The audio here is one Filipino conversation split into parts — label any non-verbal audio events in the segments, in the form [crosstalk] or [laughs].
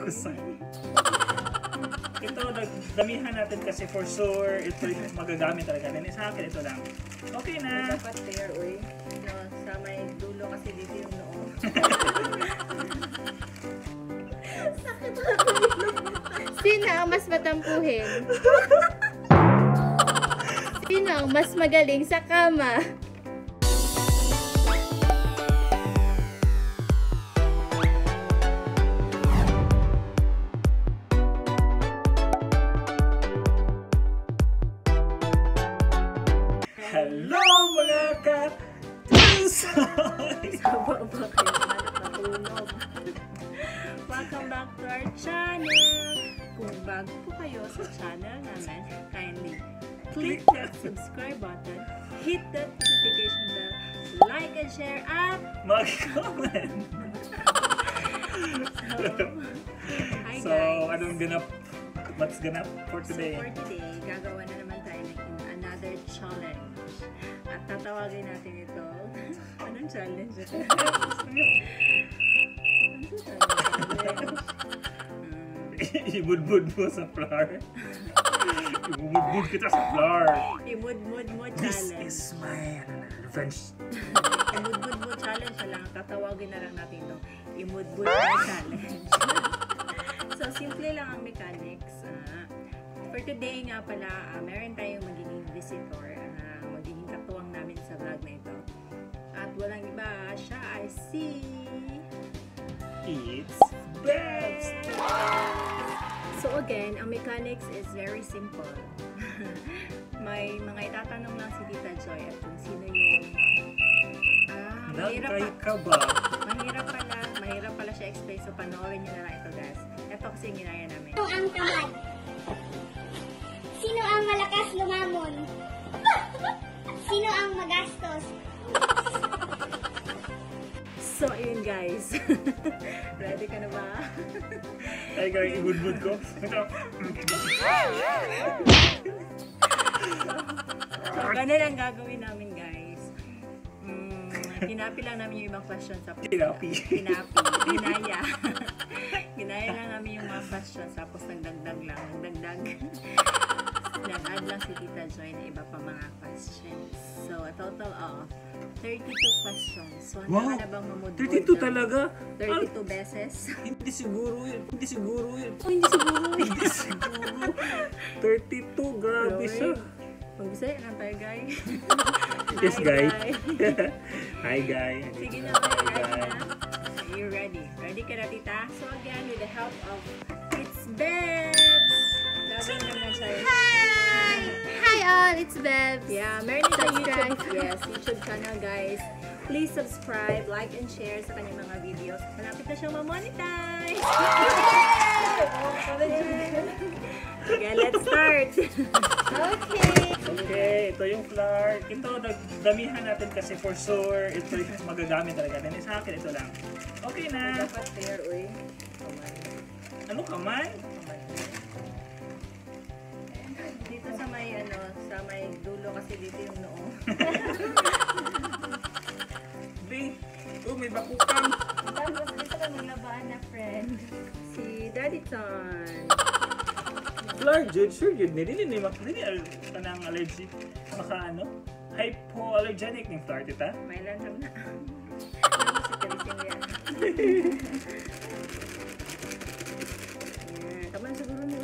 mahusay. Ito, damihan natin kasi for sure, ito yung magagamit talaga. Then sa akin, ito lang. Okay na. Dapat there, uy. No, sa may dulo kasi dito yung noo. [laughs] Sino ang mas matampuhin? [laughs] Sino ang mas magaling sa kama? Hello mga tulog? Welcome back to our channel! Kung bago po kayo sa channel namin, kindly click that subscribe button, hit that notification bell, like and share, at Mag-comment! So, guys! anong ganap? What's ganap for So today? for today, gagawa na naman tayo ng another challenge. At tatawagin natin ito. [laughs] Anong challenge ito? [laughs] Ibudbud mo sa floor. Ibudbud kita sa floor. Imud-mud mo This challenge. is my ano revenge. [laughs] Imud-bud mo challenge na lang. Tatawagin na lang natin ito. Imud-bud mo challenge. so, simple lang ang mechanics. Ah, for today nga pala, ah, meron tayong magiging visitor magiging katuwang namin sa vlog na ito. At walang iba, siya ay si... It's Babs! So again, ang mechanics is very simple. [laughs] May mga itatanong lang si Tita Joy at kung sino yung... Ah, mahirap Nagkay pa, ka ba? [laughs] mahirap pala, mahirap pala siya explain. So panoorin niyo na lang ito guys. Ito kasi yung ginaya namin. Sino ang tamad? Sino ang malakas lumamon? Sino ang magastos? [laughs] So ayun guys. [laughs] Ready ka na ba? [laughs] Ay, guys, ibudbud ko. So ganun ang gagawin namin guys. Mm, kinapi lang namin yung ibang questions sa Kinapi. Kinapi. Ginaya. Ginaya lang namin yung mga questions tapos nagdagdag lang. Nagdagdag. Nag-add lang si Tita Joy na iba pa mga questions. So, a total of 32 questions. So, handa Wow! ka na bang mamudmod? 32 ng talaga? 32 beses? [laughs] Hindi siguro yun. Hindi siguro yun. Oh, hindi siguro. [laughs] Hindi siguro. 32, grabe siya. Mag-bisaya lang tayo, guy. [laughs] Yes, Hi, guy. guy. Hi, guy. Sige na, guy. Are you ready? Ready ka na, tita? So again, with the help of It's Babs! Hi! Hi all, it's Bebs. Yeah, meron Subscribe. YouTube, yes, YouTube channel, guys. Please subscribe, like, and share sa kanyang mga videos. Malapit na siyang ma-monetize! Okay, let's start! Okay. Okay, ito yung flour. Ito, damihan natin kasi for sure, ito yung magagamit talaga. Then sa akin, ito lang. Okay na. Dapat fair, uy. Ano kamay? Dito sa may, ano, sa may dulo kasi dito yung noo. [laughs] Be, oh, may bakukang. Tapos dito ka maglabaan na friend. Si Daddy Ton. Flour, Jude, sure yun. Hindi, hindi, hindi, hindi, kanang allergy. Maka ano? Hypoallergenic ng flour, tita. May lantam na. [laughs] Taman [laughs] siguro ni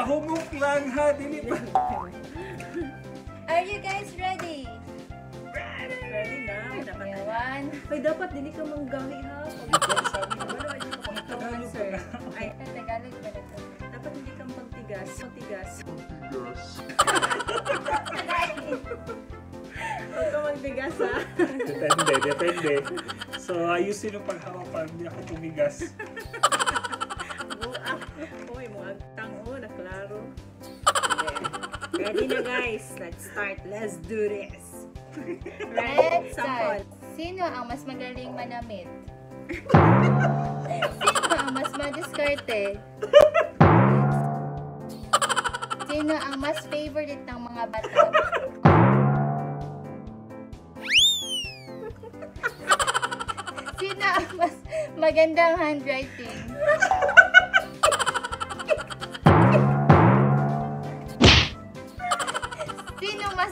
pahumok lang ha. Dili pa. Are you guys ready? Ready na. Dapat Okay, na. one. Ay, dapat dili ka manggahi ha. Ay, ka Tagalog ka Ay, Tagalog ba ito? dapat hindi kang pagtigas. Pagtigas. [laughs] Huwag ka magtigas ha. Depende, depende. So, ayusin yung paghawak pag hindi ako tumigas. Ready na guys. Let's start. Let's do this. [laughs] Let's Sample. start. Sino ang mas magaling manamit? [laughs] Sino ang mas madiskarte arte? Sino ang mas favorite ng mga bata? [laughs] Sino ang mas magandang handwriting?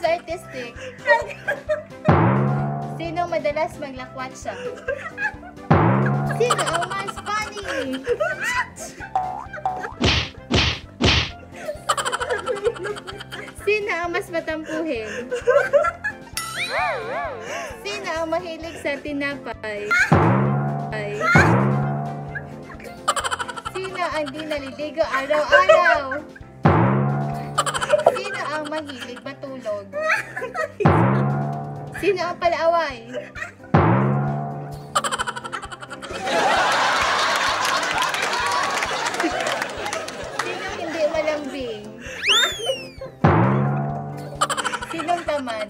Artistic? Sino madalas maglakwatsa? Sino ang mas funny? Sino ang mas matampuhin? Sino ang mahilig sa tinapay? Ay. Sino ang di naliligo araw-araw? Sino ang mahilig matulog? [laughs] Sino ang palaaway? Sino hindi malambing? Sinong tamad?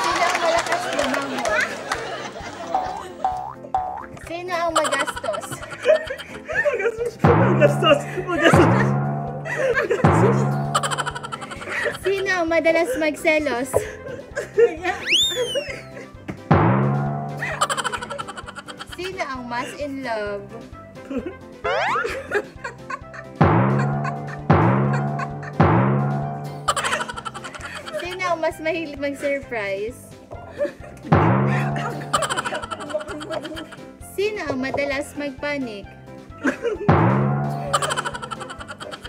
Sino ang malakas lumangon? Sino ang magastos? Magastos! Magastos! Sino madalas magselos? Sino ang mas in love? Sino ang mas mahilig mag-surprise? Sino ang madalas magpanik?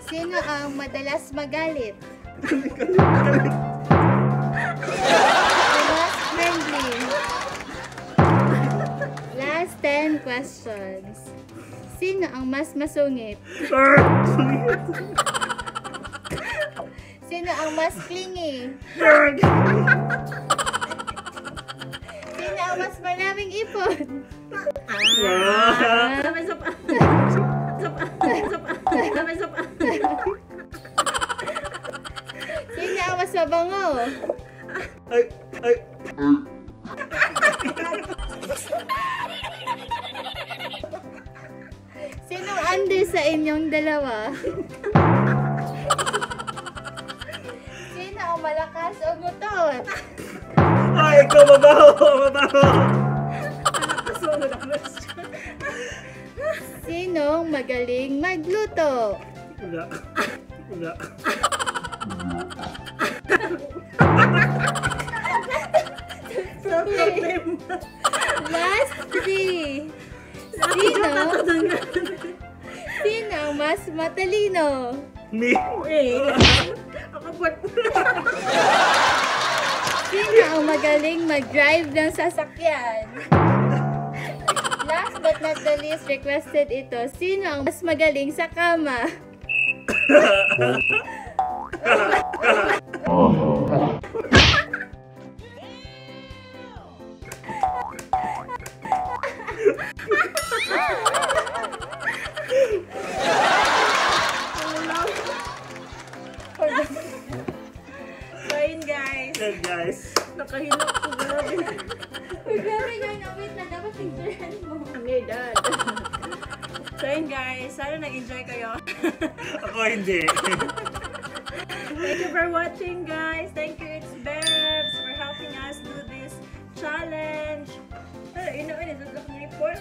Sino ang madalas magalit? Friendly. Last 10 questions. Sino ang mas masungit? Sino ang mas clingy? Sino ang mas maraming ipon? Ah! Ang mas mabango? Ay! Ay! Sino ang under sa inyong dalawa? Sino ang malakas o gutot? Ay! Ikaw mabaho! Mabaho! Sinong magaling magluto? Wala. Wala. Problem. Last three. Sino? Sino ang mas matalino? Me! Eh. Ako po. Sino ang magaling mag-drive ng sasakyan? Last but not the least, requested ito. Sino ang mas magaling sa kama? [laughs] Yun guys. Yan guys. Nakahilak ko grabe. Grabe na. Wait na, dapat picturean mo. So yun guys. Sana nag-enjoy kayo. Ako hindi. [laughs] Thank you for watching guys. Thank you It's Bebs for helping us do this challenge. Ay, ino sa report.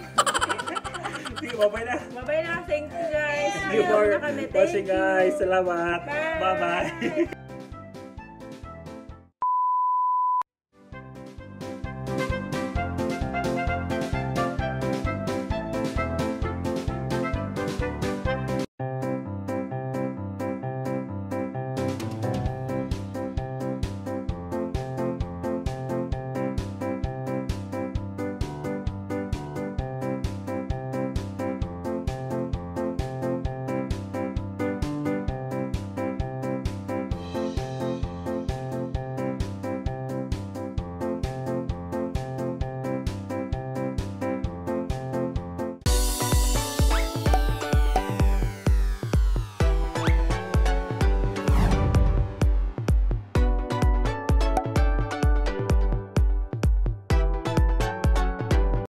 [laughs] Sige, babay na. Bye-bye na. Thank you guys. Thank you for watching guys. Salamat. Bye. Bye-bye. [laughs]